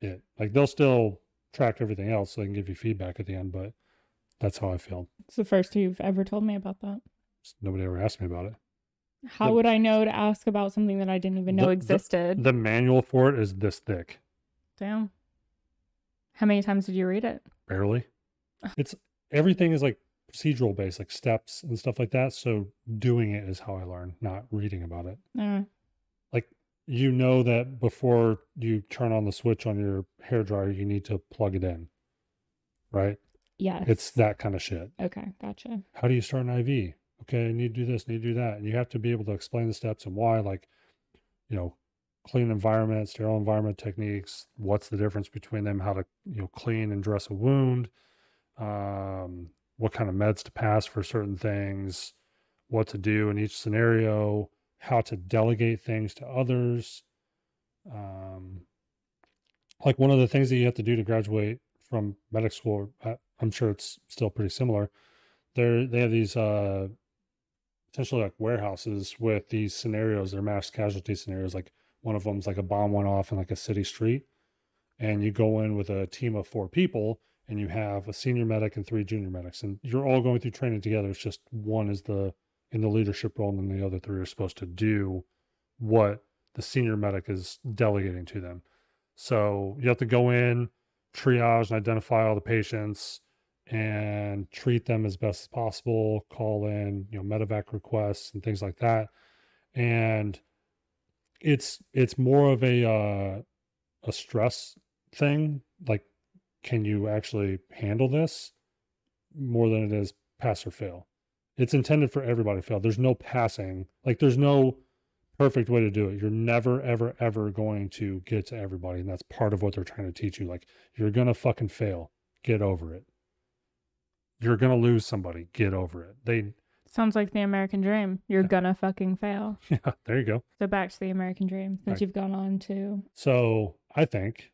[SPEAKER 1] it. Like they'll still track everything else, so they can give you feedback at the end. But that's how I feel.
[SPEAKER 2] It's the first you've ever told me about that.
[SPEAKER 1] Nobody ever asked me about it.
[SPEAKER 2] How
[SPEAKER 1] The-
[SPEAKER 2] would I know to ask about something that I didn't even know
[SPEAKER 1] The- the-
[SPEAKER 2] existed?
[SPEAKER 1] The manual for it is this thick,
[SPEAKER 2] Damn. How many times did you read it?
[SPEAKER 1] barely. It's everything is like procedural based, like steps and stuff like that. So doing it is how I learn, not reading about it.
[SPEAKER 2] Uh,
[SPEAKER 1] Like you know that before you turn on the switch on your hair dryer, you need to plug it in, right?
[SPEAKER 2] yes.
[SPEAKER 1] It's that kind of shit.
[SPEAKER 2] okay. Gotcha.
[SPEAKER 1] How do you start an IV? Okay, I need to do this, need to do that. And you have to be able to explain the steps and why, like, you know, clean environment, sterile environment techniques, what's the difference between them, how to, you know, clean and dress a wound, um, what kind of meds to pass for certain things, what to do in each scenario, how to delegate things to others. Um, like one of the things that you have to do to graduate from medic school, I- I'm sure it's still pretty similar. They're, they have these uh, essentially like warehouses with these scenarios. They're mass casualty scenarios. Like one of them's like a bomb went off in like a city street, and you go in with a team of four people, and you have a senior medic and three junior medics, and you're all going through training together. It's just one is the in the leadership role, and then the other three are supposed to do what the senior medic is delegating to them. So you have to go in, triage and identify all the patients and treat them as best as possible, call in, you know, medevac requests and things like that. And it's it's more of a uh a stress thing. Like, can you actually handle this more than it is pass or fail? It's intended for everybody to fail. There's no passing. Like there's no perfect way to do it. You're never, ever, ever going to get to everybody. And that's part of what they're trying to teach you. Like, you're going to fucking fail. Get over it. You're going to lose somebody. Get over it. They,
[SPEAKER 2] Sounds like the American dream. You're
[SPEAKER 1] Yeah.
[SPEAKER 2] gonna fucking fail.
[SPEAKER 1] yeah, there you go.
[SPEAKER 2] So back to the American dream
[SPEAKER 1] that
[SPEAKER 2] you've gone on to
[SPEAKER 1] So I think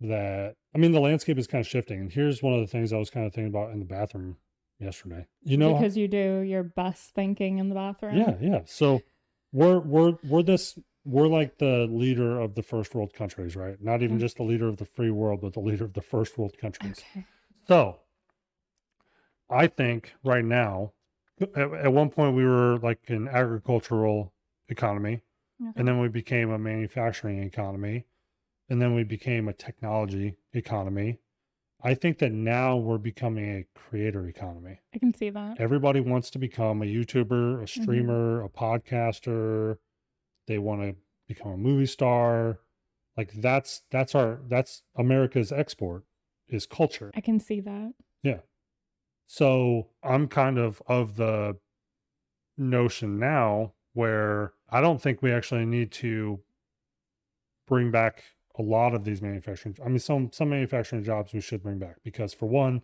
[SPEAKER 1] that, I mean, the landscape is kind of shifting. And here's one of the things I was kind of thinking about in the bathroom yesterday. You know,
[SPEAKER 2] because you do your best thinking in the bathroom.
[SPEAKER 1] Yeah, yeah. So we're we're we're this we're like the leader of the first world countries, right? Not even just the leader of the free world, but the leader of the first world countries.
[SPEAKER 2] Okay.
[SPEAKER 1] So I think right now, at, at one point we were like an agricultural economy,
[SPEAKER 2] Okay.
[SPEAKER 1] and then we became a manufacturing economy, and then we became a technology economy. I think that now we're becoming a creator economy
[SPEAKER 2] I can see that.
[SPEAKER 1] everybody wants to become a YouTuber,
[SPEAKER 2] Mm-hmm.
[SPEAKER 1] a streamer, a podcaster. They want to become a movie star. Like that's that's our that's America's export is culture.
[SPEAKER 2] I can see that.
[SPEAKER 1] So I'm kind of of the notion now where I don't think we actually need to bring back a lot of these manufacturing. I mean, some some manufacturing jobs we should bring back because for one,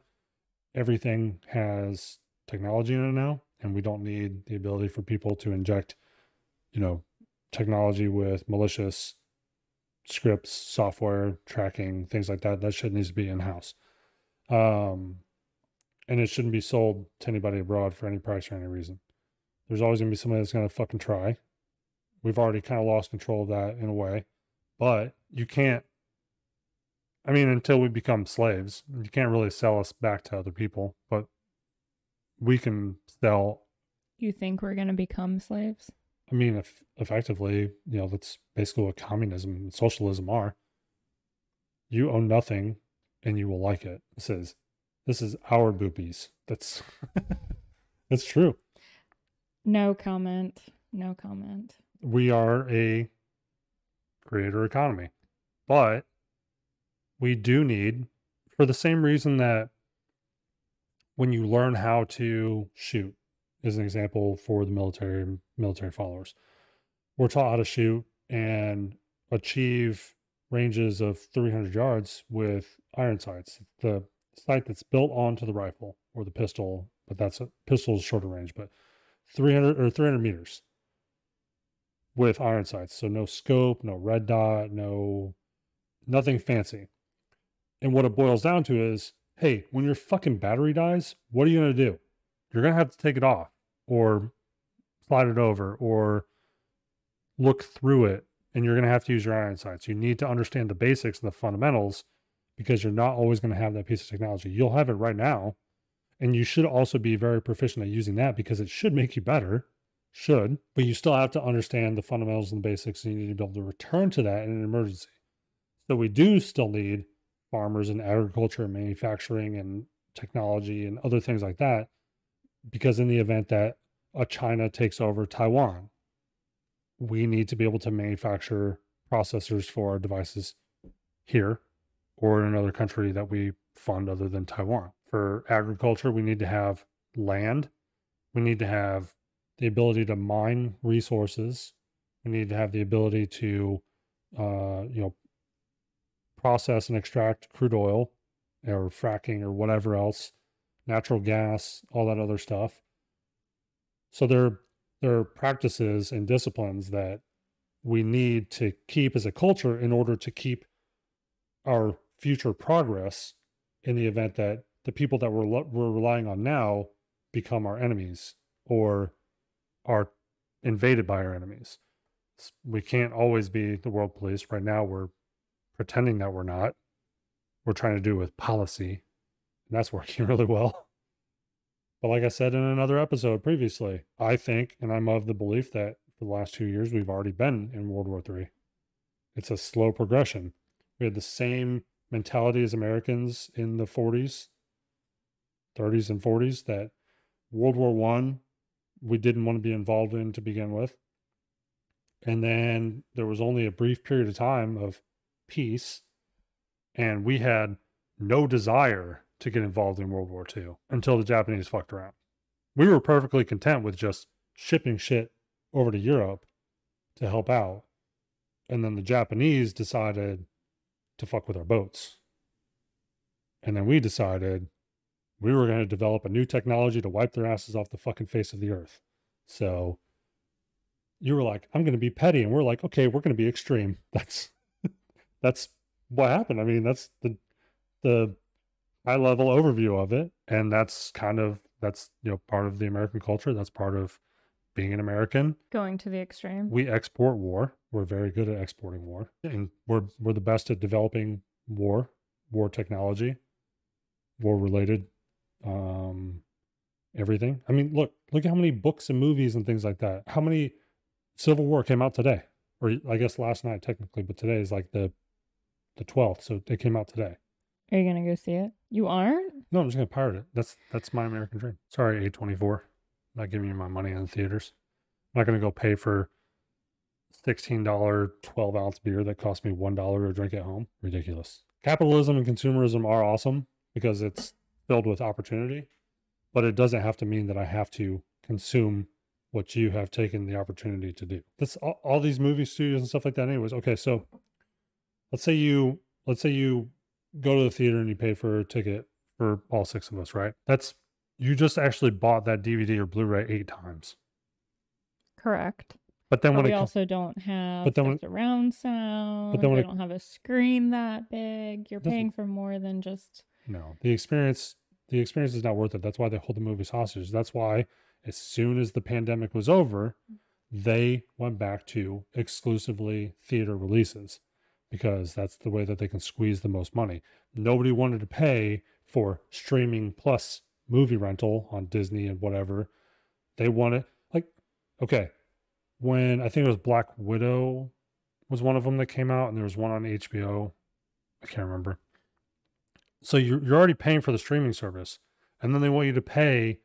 [SPEAKER 1] everything has technology in it now, and we don't need the ability for people to inject, you know, technology with malicious scripts, software tracking, things like that. That shit needs to be in house. Um, and it shouldn't be sold to anybody abroad for any price or any reason. There's always gonna be somebody that's gonna fucking try. We've already kind of lost control of that in a way, but you can't. I mean, until we become slaves, you can't really sell us back to other people, but we can sell.
[SPEAKER 2] You think we're gonna become slaves?
[SPEAKER 1] I mean, if effectively, you know, that's basically what communism and socialism are. You own nothing, and you will like it. This is this is our boobies. That's that's true.
[SPEAKER 2] No comment. No comment.
[SPEAKER 1] we are a creator economy, but we do need, for the same reason that when you learn how to shoot, is an example for the military military followers, we're taught how to shoot and achieve ranges of 300 yards with iron sights. The sight that's built onto the rifle or the pistol, but that's a pistol's shorter range, but 300 or 300 meters with iron sights. So no scope, no red dot, no nothing fancy. And what it boils down to is, hey, when your fucking battery dies, what are you going to do? You're going to have to take it off or slide it over or look through it and you're going to have to use your iron sights. You need to understand the basics and the fundamentals because you're not always going to have that piece of technology. You'll have it right now. And you should also be very proficient at using that because it should make you better should, but you still have to understand the fundamentals and the basics, and you need to be able to return to that in an emergency. So we do still need farmers and agriculture and manufacturing and technology and other things like that because in the event that a China takes over Taiwan, we need to be able to manufacture processors for our devices here or in another country that we fund other than Taiwan. For agriculture, we need to have land. We need to have the ability to mine resources. We need to have the ability to, uh, you know, process and extract crude oil or fracking or whatever else, natural gas, all that other stuff. So there, there are practices and disciplines that we need to keep as a culture in order to keep our future progress in the event that the people that we're, we're relying on now become our enemies or are invaded by our enemies. We can't always be the world police. Right now, we're pretending that we're not. We're trying to do with policy, and that's working really well. But like I said in another episode previously, I think, and I'm of the belief that for the last two years, we've already been in World War III. It's a slow progression. We had the same mentality as Americans in the 40s, 30s, and 40s that World War One we didn't want to be involved in to begin with. And then there was only a brief period of time of peace, and we had no desire to get involved in World War II until the Japanese fucked around. We were perfectly content with just shipping shit over to Europe to help out. And then the Japanese decided to fuck with our boats. And then we decided we were going to develop a new technology to wipe their asses off the fucking face of the earth. So you were like, I'm going to be petty. And we're like, okay, we're going to be extreme. That's, that's what happened. I mean, that's the, the high level overview of it. And that's kind of, that's, you know, part of the American culture. That's part of being an American.
[SPEAKER 2] Going to the extreme.
[SPEAKER 1] We export war. We're very good at exporting war. And we're, we're the best at developing war, war technology, war related um, everything. I mean, look, look at how many books and movies and things like that. How many Civil War came out today, or I guess last night technically, but today is like the the twelfth, so it came out today.
[SPEAKER 2] Are you gonna go see it? You aren't?
[SPEAKER 1] No, I'm just gonna pirate it. That's that's my American dream. Sorry, A24, not giving you my money in the theaters. I'm not gonna go pay for sixteen dollar twelve ounce beer that cost me one dollar to drink at home. Ridiculous. Capitalism and consumerism are awesome because it's filled with opportunity, but it doesn't have to mean that I have to consume what you have taken the opportunity to do. That's all, all these movie studios and stuff like that. Anyways, okay, so let's say you let's say you go to the theater and you pay for a ticket for all six of us, right? That's you just actually bought that DVD or Blu-ray eight times.
[SPEAKER 2] Correct.
[SPEAKER 1] But then
[SPEAKER 2] but
[SPEAKER 1] when
[SPEAKER 2] we
[SPEAKER 1] it
[SPEAKER 2] also don't have
[SPEAKER 1] but then when-
[SPEAKER 2] surround sound.
[SPEAKER 1] But then when
[SPEAKER 2] we
[SPEAKER 1] it-
[SPEAKER 2] don't have a screen that big. You're paying for more than just
[SPEAKER 1] no, the experience the experience is not worth it. That's why they hold the movies hostage. That's why as soon as the pandemic was over, they went back to exclusively theater releases because that's the way that they can squeeze the most money. Nobody wanted to pay for streaming plus movie rental on Disney and whatever. They wanted like okay, when I think it was Black Widow was one of them that came out and there was one on HBO. I can't remember. So you're you're already paying for the streaming service, and then they want you to pay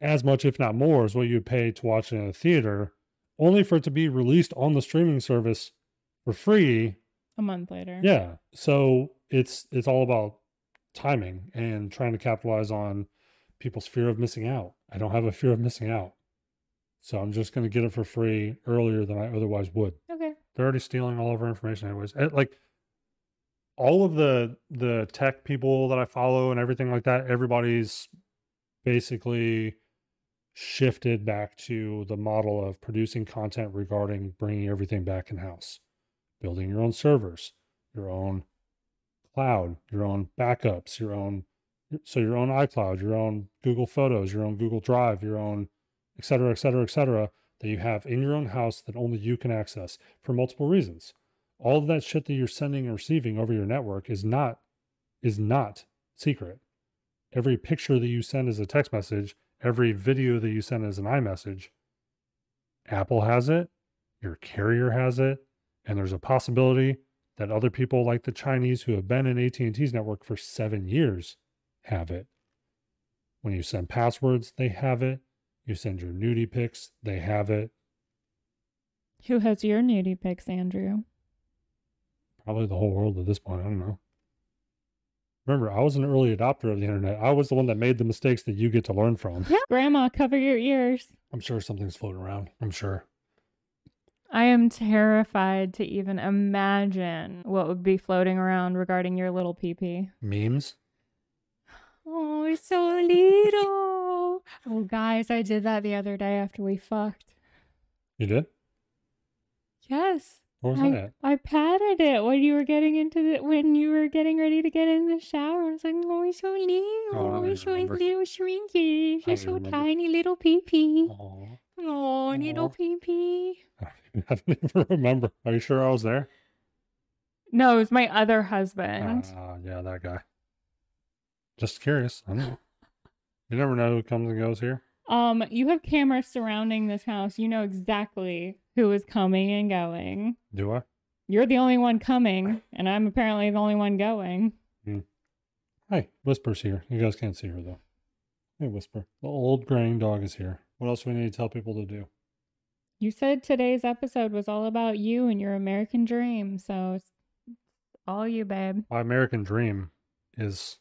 [SPEAKER 1] as much, if not more, as what you would pay to watch it in a theater, only for it to be released on the streaming service for free.
[SPEAKER 2] a month later.
[SPEAKER 1] Yeah. So it's it's all about timing and trying to capitalize on people's fear of missing out. I don't have a fear of missing out. So I'm just going to get it for free earlier than I otherwise would.
[SPEAKER 2] Okay.
[SPEAKER 1] they're already stealing all of our information anyways. Eh, like all of the the tech people that i follow and everything like that everybody's basically shifted back to the model of producing content regarding bringing everything back in house building your own servers your own cloud your own backups your own so your own icloud your own google photos your own google drive your own et cetera et cetera et cetera that you have in your own house that only you can access for multiple reasons. All of that shit that you're sending and receiving over your network is not is not secret. Every picture that you send as a text message, every video that you send as an iMessage, Apple has it, your carrier has it, and there's a possibility that other people like the Chinese who have been in AT&T's network for 7 years have it. When you send passwords, they have it. You send your nudie pics, they have it.
[SPEAKER 2] Who has your nudie pics, Andrew?
[SPEAKER 1] Probably the whole world at this point. I don't know. Remember, I was an early adopter of the internet. I was the one that made the mistakes that you get to learn from.
[SPEAKER 2] Yeah. Grandma, cover your ears.
[SPEAKER 1] I'm sure something's floating around. I'm sure.
[SPEAKER 2] I am terrified to even imagine what would be floating around regarding your little peepee.
[SPEAKER 1] Memes?
[SPEAKER 2] Oh, it's so little. Oh, guys, I did that the other day after we fucked.
[SPEAKER 1] You did?
[SPEAKER 2] Yes.
[SPEAKER 1] What was
[SPEAKER 2] I,
[SPEAKER 1] that?
[SPEAKER 2] I patted it when you were getting into the when you were getting ready to get in the shower. I was like, "Oh, it's so little,
[SPEAKER 1] don't
[SPEAKER 2] it's so
[SPEAKER 1] remember.
[SPEAKER 2] little shrinkish,
[SPEAKER 1] I
[SPEAKER 2] it's so
[SPEAKER 1] remember.
[SPEAKER 2] tiny little pee pee. Oh, little
[SPEAKER 1] Aw.
[SPEAKER 2] pee pee."
[SPEAKER 1] I don't even remember. Are you sure I was there?
[SPEAKER 2] No, it was my other husband.
[SPEAKER 1] Ah, yeah, that guy. Just curious. I don't know. You never know who comes and goes here.
[SPEAKER 2] Um, you have cameras surrounding this house. You know exactly who is coming and going.
[SPEAKER 1] Do I?
[SPEAKER 2] You're the only one coming, and I'm apparently the only one going.
[SPEAKER 1] Hey, Whisper's here. You guys can't see her though. Hey, Whisper. The old graying dog is here. What else do we need to tell people to do?
[SPEAKER 2] You said today's episode was all about you and your American dream, so it's all you, babe.
[SPEAKER 1] My American dream is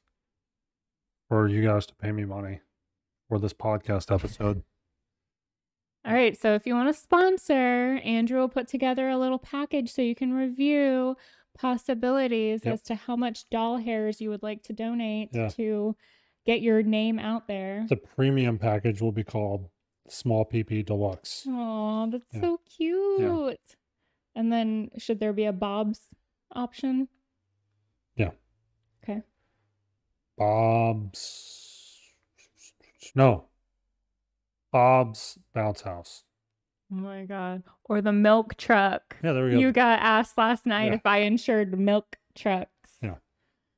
[SPEAKER 1] for you guys to pay me money for this podcast episode.
[SPEAKER 2] All right, so if you want to sponsor, Andrew will put together a little package so you can review possibilities
[SPEAKER 1] Yep.
[SPEAKER 2] as to how much doll hairs you would like to donate
[SPEAKER 1] Yeah.
[SPEAKER 2] to get your name out there.
[SPEAKER 1] The premium package will be called Small PP Deluxe.
[SPEAKER 2] Oh, that's
[SPEAKER 1] Yeah.
[SPEAKER 2] so cute. And then should there be a Bob's option?
[SPEAKER 1] Yeah.
[SPEAKER 2] Okay.
[SPEAKER 1] Bob's. No. Bob's Bounce House.
[SPEAKER 2] Oh my god. Or the milk truck.
[SPEAKER 1] Yeah, there we go.
[SPEAKER 2] You got asked last night
[SPEAKER 1] Yeah.
[SPEAKER 2] if I insured milk trucks.
[SPEAKER 1] Yeah.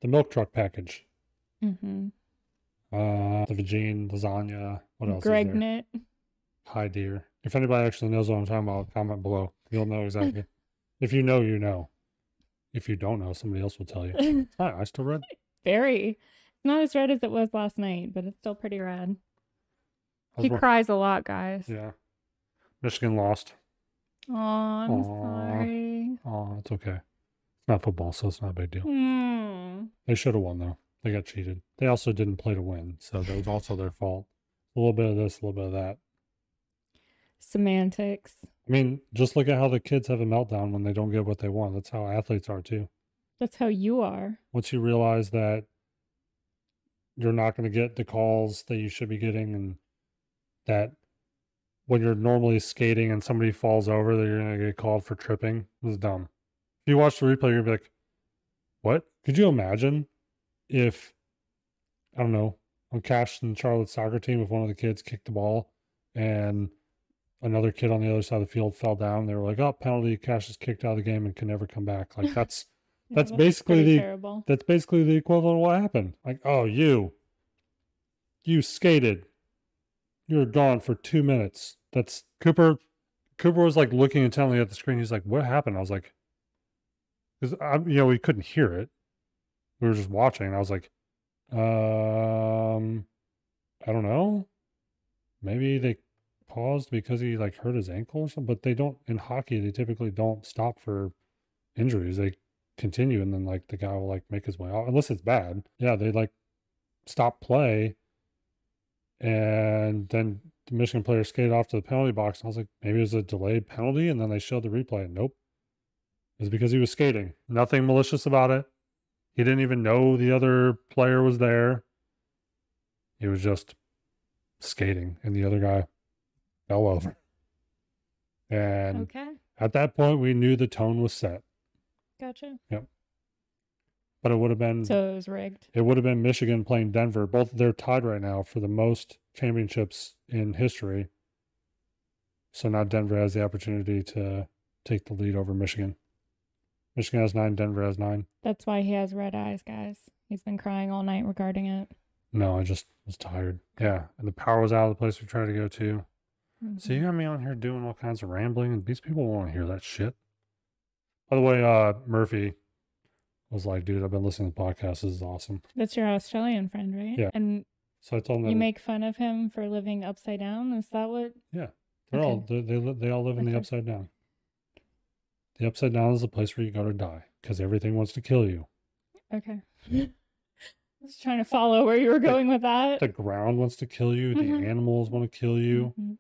[SPEAKER 1] The milk truck package.
[SPEAKER 2] Mm-hmm.
[SPEAKER 1] Uh, the Vagine lasagna. What else? is
[SPEAKER 2] Greg
[SPEAKER 1] there?
[SPEAKER 2] knit.
[SPEAKER 1] Hi, dear. If anybody actually knows what I'm talking about, comment below. You'll know exactly. if you know, you know. If you don't know, somebody else will tell you. Hi, I still read.
[SPEAKER 2] Very. Not as red as it was last night, but it's still pretty red. He cries a lot, guys.
[SPEAKER 1] Yeah. Michigan lost.
[SPEAKER 2] Oh, I'm
[SPEAKER 1] Aw.
[SPEAKER 2] sorry.
[SPEAKER 1] Oh, it's okay. It's not football, so it's not a big deal.
[SPEAKER 2] Hmm.
[SPEAKER 1] They should have won though. They got cheated. They also didn't play to win, so that was also their fault. A little bit of this, a little bit of that.
[SPEAKER 2] Semantics.
[SPEAKER 1] I mean, just look at how the kids have a meltdown when they don't get what they want. That's how athletes are too.
[SPEAKER 2] That's how you are.
[SPEAKER 1] Once you realize that you're not going to get the calls that you should be getting, and that when you're normally skating and somebody falls over, that you're going to get called for tripping, Was dumb. If you watch the replay, you're going to be like, what? Could you imagine if, I don't know, on Cash and Charlotte's soccer team, if one of the kids kicked the ball and another kid on the other side of the field fell down, they were like, oh, penalty, Cash is kicked out of the game and can never come back. Like, that's. That's basically the-
[SPEAKER 2] terrible.
[SPEAKER 1] That's basically the equivalent of what happened. Like, oh, you, you skated. You were gone for two minutes. That's Cooper. Cooper was like looking intently at the screen. He's like, what happened? I was like, because I'm, you know, we couldn't hear it. We were just watching. I was like, um, I don't know. Maybe they paused because he like hurt his ankle or something. But they don't in hockey. They typically don't stop for injuries. They continue and then like the guy will like make his way out unless it's bad. Yeah they like stop play and then the michigan player skated off to the penalty box and i was like maybe it was a delayed penalty? And then they showed the replay nope. It was because he was skating. Nothing malicious about it. He didn't even know the other player was there. He was just skating and the other guy fell over. And
[SPEAKER 2] Okay.
[SPEAKER 1] at that point we knew the tone was set
[SPEAKER 2] Gotcha. Yep.
[SPEAKER 1] But it would have been
[SPEAKER 2] So it was rigged.
[SPEAKER 1] it would have been Michigan playing Denver. Both they're tied right now for the most championships in history. So now Denver has the opportunity to take the lead over Michigan. Michigan has nine, Denver has nine.
[SPEAKER 2] That's why he has red eyes, guys. He's been crying all night regarding it.
[SPEAKER 1] No, I just was tired. Yeah. And the power was out of the place we tried to go to. Mm-hmm. So you got me on here doing all kinds of rambling, and these people want to hear that shit. By the way, uh, Murphy was like, dude, I've been listening to podcasts. This is awesome.
[SPEAKER 2] That's your Australian friend, right?
[SPEAKER 1] Yeah.
[SPEAKER 2] And
[SPEAKER 1] So I told them
[SPEAKER 2] You make fun of him for living upside down? Is that what? Yeah.
[SPEAKER 1] They're all
[SPEAKER 2] okay.
[SPEAKER 1] they they, li- they all live in the upside down. The upside down is the place where you go to die because everything wants to kill you.
[SPEAKER 2] Okay. I was trying to follow where you were going with that.
[SPEAKER 1] The ground wants to kill you. The animals want to kill you.
[SPEAKER 2] Mhm,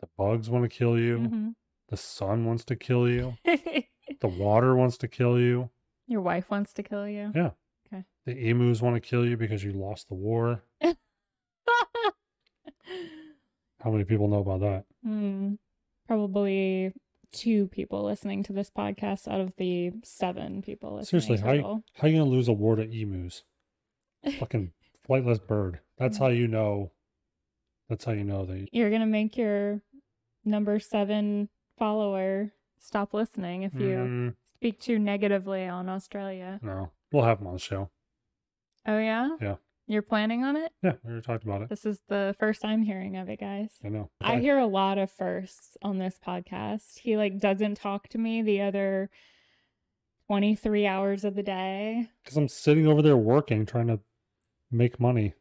[SPEAKER 1] The bugs want to kill you.
[SPEAKER 2] mhm.
[SPEAKER 1] The sun wants to kill you. The water wants to kill you.
[SPEAKER 2] Your wife wants to kill you.
[SPEAKER 1] Yeah. Okay. The emus want to kill you because you lost the war. How many people know about that?
[SPEAKER 2] Hmm. Probably two people listening to this podcast out of the seven people listening.
[SPEAKER 1] Seriously, how you, how you gonna lose a war to emus? Fucking flightless bird. That's how you know. That's how you know that.
[SPEAKER 2] You're gonna make your number seven follower stop listening if you
[SPEAKER 1] Mm,
[SPEAKER 2] speak too negatively on Australia.
[SPEAKER 1] no, we'll have them on the show.
[SPEAKER 2] Oh yeah?
[SPEAKER 1] Yeah.
[SPEAKER 2] You're planning on it?
[SPEAKER 1] Yeah, we already talked about it.
[SPEAKER 2] This is the first I'm hearing of it, guys.
[SPEAKER 1] I know.
[SPEAKER 2] I hear a lot of firsts on this podcast. He like doesn't talk to me the other 23 hours of the day.
[SPEAKER 1] because I'm sitting over there working, trying to make money.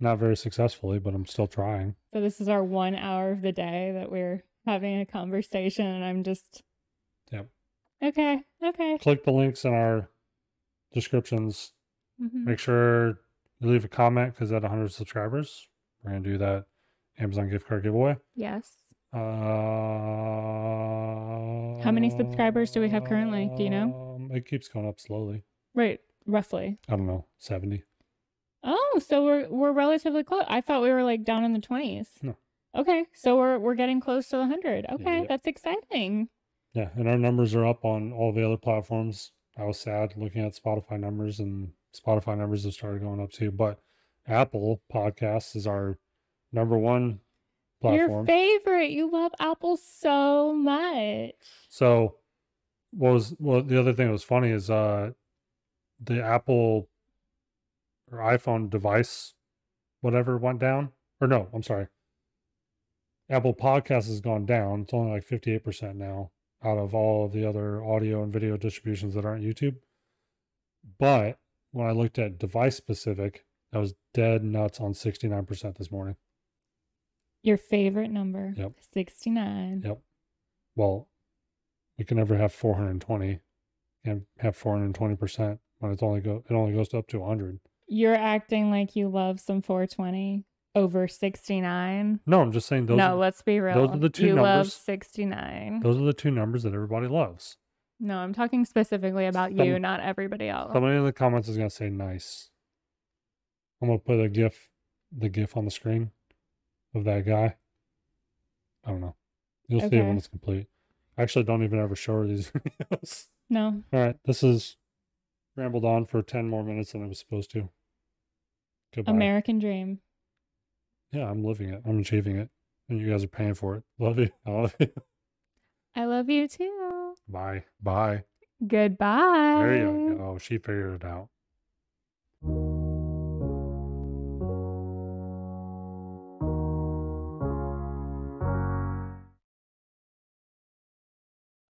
[SPEAKER 1] Not very successfully, but I'm still trying.
[SPEAKER 2] So this is our one hour of the day that we're having a conversation and I'm just
[SPEAKER 1] Yep.
[SPEAKER 2] Okay. Okay.
[SPEAKER 1] Click the links in our descriptions.
[SPEAKER 2] Mhm.
[SPEAKER 1] Make sure you leave a comment because at 100 subscribers, we're gonna do that Amazon gift card giveaway.
[SPEAKER 2] Yes.
[SPEAKER 1] Uh,
[SPEAKER 2] How many subscribers do we have currently? Do you know?
[SPEAKER 1] Um, it keeps going up slowly.
[SPEAKER 2] Right. Roughly.
[SPEAKER 1] I don't know, 70.
[SPEAKER 2] Oh, so we're we're relatively close. I thought we were like down in the 20s.
[SPEAKER 1] No.
[SPEAKER 2] Okay. So we're we're getting close to the 100. Okay.
[SPEAKER 1] Yeah.
[SPEAKER 2] That's exciting.
[SPEAKER 1] Yeah, and our numbers are up on all the other platforms. I was sad looking at Spotify numbers, and Spotify numbers have started going up too. But Apple Podcasts is our number one platform.
[SPEAKER 2] Your favorite. You love Apple so much.
[SPEAKER 1] So, what was well the other thing that was funny is uh the Apple or iPhone device, whatever went down. Or no, I'm sorry. Apple Podcast has gone down. It's only like 58% now out of all of the other audio and video distributions that aren't YouTube. But when I looked at device specific, I was dead nuts on 69% this morning.
[SPEAKER 2] Your favorite number.
[SPEAKER 1] Yep.
[SPEAKER 2] 69.
[SPEAKER 1] Yep. Well, we can never have 420 and have 420% when it's only go it only goes up to 100.
[SPEAKER 2] You're acting like you love some 420 over 69.
[SPEAKER 1] No, I'm just saying those
[SPEAKER 2] no,
[SPEAKER 1] are,
[SPEAKER 2] let's be real.
[SPEAKER 1] those are the two
[SPEAKER 2] you love 69.
[SPEAKER 1] those are the two numbers that everybody loves.
[SPEAKER 2] No, I'm talking specifically about you, not everybody else.
[SPEAKER 1] Somebody in the comments is gonna say nice. I'm gonna put a gif, the gif on the screen of that guy. I don't know. You'll see it when it's complete. I actually don't even ever show her these videos.
[SPEAKER 2] No.
[SPEAKER 1] All right, this is rambled on for 10 more minutes than I was supposed to. Goodbye.
[SPEAKER 2] American Dream.
[SPEAKER 1] Yeah, I'm living it. I'm achieving it. And you guys are paying for it. Love you. I love you.
[SPEAKER 2] I love you too.
[SPEAKER 1] Bye. Bye.
[SPEAKER 2] Goodbye.
[SPEAKER 1] There you go. Oh, she figured it out.